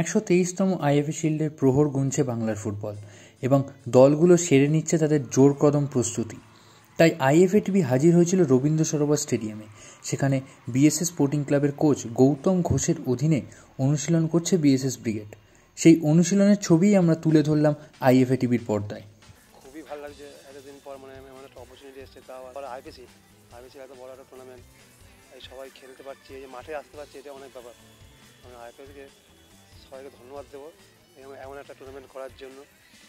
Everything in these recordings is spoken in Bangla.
একশো তেইশতম আইএফএ শিল্ডের প্রহর গুনছে বাংলার ফুটবল এবং দলগুলো সেরে নিচ্ছে তাদের জোর কদম প্রস্তুতি। তাই আইএফএ টিভি হাজির হয়েছিল রবীন্দ্র সরোবর স্টেডিয়ামে। সেখানে বিএসএস স্পোর্টিং ক্লাবের কোচ গৌতম ঘোষের অধীনে অনুশীলন করছে বিএসএস ব্রিগেড। সেই অনুশীলনের ছবিই আমরা তুলে ধরলাম আইএফএ টিভির পর্দায়। খুবই ভালো লাগছে এতদিন পর মানে এমন একটা অপরচুনিটি এসছে, তাও আবার আইপিসি আইপিসি এত বড় একটা টুর্নামেন্ট সবাই খেলতে পারছি, এই যে মাঠে আসতে পারছি, এটা অনেক ব্যাপার। আমি আইপিএসকে সবাইকে ধন্যবাদ দেবো এমন- একটা টুর্নামেন্ট করার জন্য।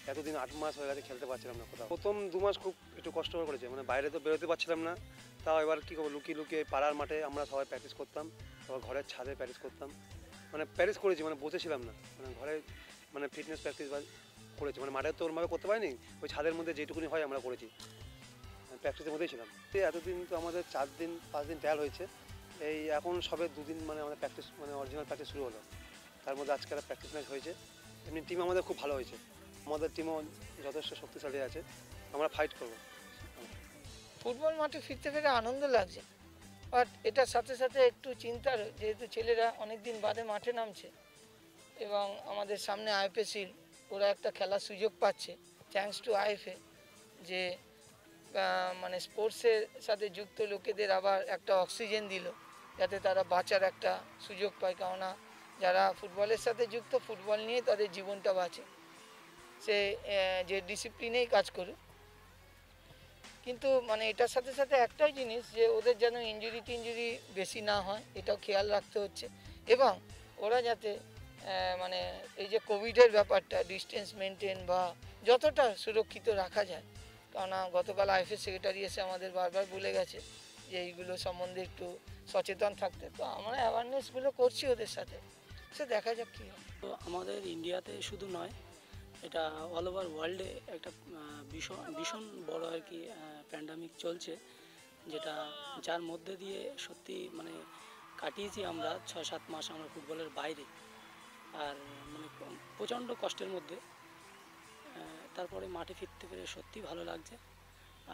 এতদিন আট মাস হয়ে গেছে খেলতে পারছিলাম না কোথাও। প্রথম দু মাস খুব একটু কষ্ট করে করেছে মানে বাইরে তো বেরোতে পারছিলাম না। তাও এবার কী করব, লুকিয়ে লুকিয়ে পাড়ার মাঠে আমরা সবাই প্র্যাকটিস করতাম তারপর ঘরের ছাদে প্র্যাকটিস করতাম। মানে প্র্যাকটিস করেছি মানে বসেছিলাম না। মানে ঘরে মানে ফিটনেস প্র্যাকটিস করেছি মানে মাঠে তো ওরভাবে করতে পারিনি, ওই ছাদের মধ্যে যেটুকুনি হয় আমরা করেছি। প্র্যাকটিসের মধ্যেই ছিলাম। এই এতদিন তো আমাদের চার দিন, পাঁচ দিন ট্রায়াল হয়েছে। এই এখন সবে দুদিন মানে আমাদের প্র্যাকটিস মানে অরিজিনাল প্র্যাকটিস শুরু হলো। তার মধ্যে আজকে একটা প্র্যাকটিস ম্যাচ হয়েছে। এমনি টিম আমাদের খুব ভালো হয়েছে। আমাদের টিমও যথেষ্ট শক্তিশালী আছে। আমরা ফাইট করব। ফুটবল মাঠে ফিরতে ফিরে আনন্দ লাগছে। বাট এটার সাথে সাথে একটু চিন্তার যেহেতু ছেলেরা অনেক দিন বাদে মাঠে নামছে এবং আমাদের সামনে আইপিএসির ওরা একটা খেলার সুযোগ পাচ্ছে থ্যাংকস টু আইএফএ যে মানে স্পোর্টসের সাথে যুক্ত লোকেদের আবার একটা অক্সিজেন দিল, যাতে তারা বাঁচার একটা সুযোগ পায়। কেননা যারা ফুটবলের সাথে যুক্ত, ফুটবল নিয়ে তাদের জীবনটা বাঁচে। সে যে ডিসিপ্লিনেই কাজ করুক। কিন্তু মানে এটার সাথে সাথে একটাই জিনিস যে, ওদের যেন ইঞ্জুরি টিঞ্জুরি বেশি না হয়, এটাও খেয়াল রাখতে হচ্ছে। এবং ওরা যাতে মানে এই যে কোভিডের ব্যাপারটা ডিস্টেন্স মেনটেন বা যতটা সুরক্ষিত রাখা যায়। কেননা গতকাল আইএফএস সেক্রেটারি এসে আমাদের বারবার বলে গেছে যে, এইগুলো সম্বন্ধে একটু সচেতন থাকতে। তো আমরা অ্যাওয়ারনেসগুলো করছি ওদের সাথে। সে দেখা যাক কী তো আমাদের ইন্ডিয়াতে শুধু নয়, এটা অল ওভার ওয়ার্ল্ডে একটা ভীষণ ভীষণ বড় আর কি প্যান্ডামিক চলছে, যেটা যার মধ্যে দিয়ে সত্যি মানে কাটিয়েছি আমরা ছয় সাত মাস আমরা ফুটবলের বাইরে, আর মানে প্রচণ্ড কষ্টের মধ্যে তারপরে মাঠে ফিরতে পেরে সত্যি ভালো লাগছে,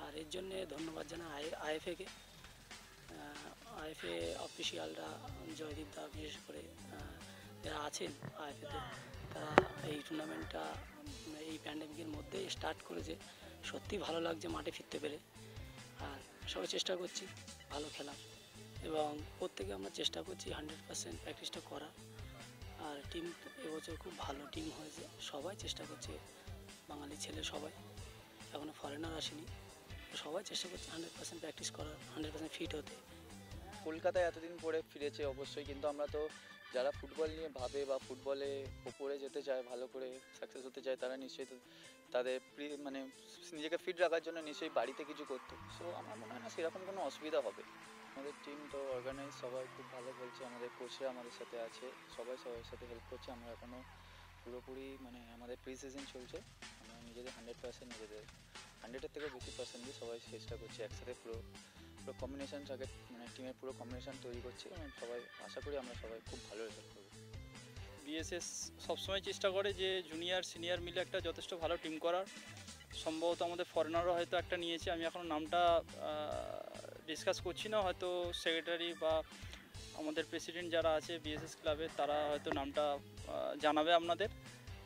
আর এর জন্যে ধন্যবাদ জানাই আই, আইএফএকে আইএফএ অফিসিয়ালরা জয়দীপ দা বিশেষ করে যারা আছেন আইএফএতে, তারা এই টুর্নামেন্টটা এই প্যান্ডেমিকের মধ্যে স্টার্ট করেছে। সত্যি ভালো লাগছে, মাঠে ফিরতে পেরে। আর সবাই চেষ্টা করছি, ভালো খেলার। এবং প্রত্যেকে আমরা চেষ্টা করছি হান্ড্রেড পার্সেন্ট প্র্যাকটিসটা করা। আর টিম এবছর খুব ভালো টিম হয়েছে। সবাই চেষ্টা করছে, বাঙালি ছেলে সবাই। এখনও ফরেনার আসেনি। সবাই চেষ্টা করছে হান্ড্রেড পার্সেন্ট প্র্যাকটিস করার হান্ড্রেড পার্সেন্ট ফিট হতে। কলকাতায় এতদিন পরে ফিরেছে অবশ্যই, কিন্তু আমরা তো যারা ফুটবল নিয়ে ভাবে বা ফুটবলে ওপরে যেতে চায়, ভালো করে সাকসেস হতে চায়, তারা নিশ্চয়ই তাদের মানে নিজেকে ফিট রাখার জন্য নিশ্চয়ই বাড়িতে কিছু করতো। সো আমার মনে হয় না সেরকম কোনো অসুবিধা হবে। আমাদের টিম তো অর্গানাইজ সবাই খুব ভালো খেলছে, আমাদের কোচরা আমাদের সাথে আছে, সবাই সবার সাথে হেল্প করছে, আমরা এখনও পুরোপুরি মানে আমাদের প্রি সিজন চলছে, আমরা নিজেদের হান্ড্রেড পার্সেন্ট নিজেদের হান্ড্রেডের থেকে বেশি পার্সেন্ট দিয়ে সবাই চেষ্টা করছি একসাথে পুরো পুরো কম্বিনেশন থাকে মানে টিমের পুরো কম্বিনেশন তৈরি করছি। এবং সবাই, আশা করি আমরা সবাই খুব ভালো রেজাল্ট করব বিএসএস সবসময় চেষ্টা করে যে জুনিয়র সিনিয়র মিলে একটা যথেষ্ট ভালো টিম করার। সম্ভবত আমাদের ফরেনারও হয়তো একটা নিয়েছে, আমি এখন নামটা ডিসকাস করছি না। হয়তো সেক্রেটারি বা আমাদের প্রেসিডেন্ট যারা আছে বিএসএস ক্লাবে তারা হয়তো নামটা জানাবে আপনাদের।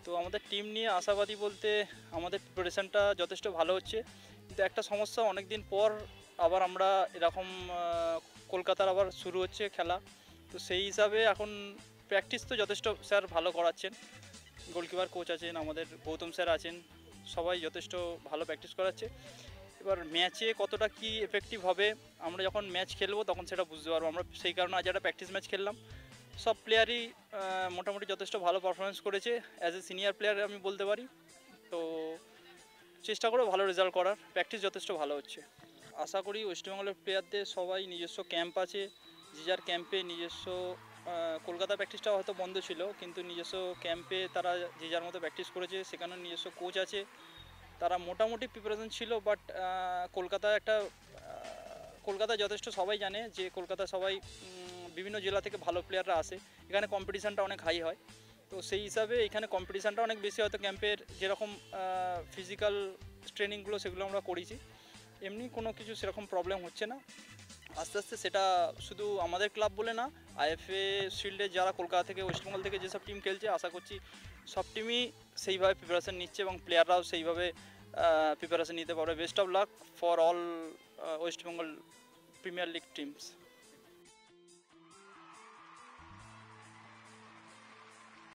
তো আমাদের টিম নিয়ে আশাবাদী বলতে আমাদের প্রিপারেশনটা যথেষ্ট ভালো হচ্ছে। কিন্তু একটা সমস্যা অনেক দিন পর আবার আমরা এরকম কলকাতার আবার শুরু হচ্ছে খেলা। তো সেই হিসাবে এখন প্র্যাকটিস তো যথেষ্ট স্যার ভালো করাচ্ছেন। গোলকিপার কোচ আছেন, আমাদের গৌতম স্যার আছেন, সবাই যথেষ্ট ভালো প্র্যাকটিস করাচ্ছে। এবার ম্যাচে কতটা কি এফেক্টিভ হবে, আমরা যখন ম্যাচ খেলব তখন সেটা বুঝতে পারব। আমরা সেই কারণে আজ একটা প্র্যাকটিস ম্যাচ খেললাম। সব প্লেয়ারই মোটামুটি যথেষ্ট ভালো পারফরমেন্স করেছে। অ্যাজ এ সিনিয়র প্লেয়ার আমি বলতে পারি। তো চেষ্টা করে ভালো রেজাল্ট করার। প্র্যাকটিস যথেষ্ট ভালো হচ্ছে। আশা করি ওয়েস্টবেঙ্গলের প্লেয়ারদের সবাই নিজস্ব ক্যাম্প আছে। যে যার ক্যাম্পে নিজস্ব কলকাতা প্র্যাকটিসটা হয়তো বন্ধ ছিল কিন্তু নিজস্ব ক্যাম্পে তারা যে যার মতো প্র্যাকটিস করেছে সেখানে নিজস্ব কোচ আছে। তারা মোটামুটি প্রিপারেশন ছিল বাট কলকাতায় একটা আহ, কলকাতায় যথেষ্ট সবাই জানে যে কলকাতা সবাই বিভিন্ন জেলা থেকে ভালো প্লেয়াররা আসে। এখানে কম্পিটিশানটা অনেক হাই হয়। তো সেই হিসাবে এখানে কম্পিটিশানটা অনেক বেশি হয়তো ক্যাম্পের যেরকম ফিজিক্যাল ট্রেনিংগুলো সেগুলো আমরা করেছি। এমনি কোনো কিছু সেরকম প্রবলেম হচ্ছে না। আস্তে আস্তে সেটা শুধু আমাদের ক্লাব বলে না, আইএফএ, শিল্ডে যারা কলকাতা থেকে ওয়েস্টবেঙ্গল থেকে যেসব টিম খেলছে, আশা করছি সব টিমই সেইভাবে প্রিপারেশান নিচ্ছে এবং প্লেয়াররাও সেইভাবে প্রিপারেশান নিতে পারবে। Best of luck for all West Bengal premier league teams